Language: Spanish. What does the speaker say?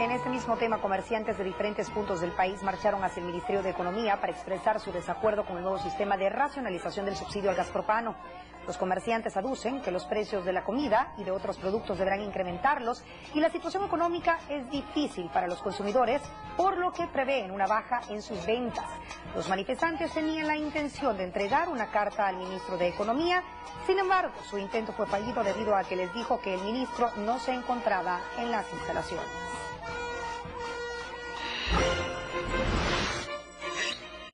En este mismo tema, comerciantes de diferentes puntos del país marcharon hacia el Ministerio de Economía para expresar su desacuerdo con el nuevo sistema de racionalización del subsidio al gas propano. Los comerciantes aducen que los precios de la comida y de otros productos deberán incrementarlos y la situación económica es difícil para los consumidores, por lo que prevén una baja en sus ventas. Los manifestantes tenían la intención de entregar una carta al ministro de Economía, sin embargo, su intento fue fallido debido a que les dijo que el ministro no se encontraba en las instalaciones.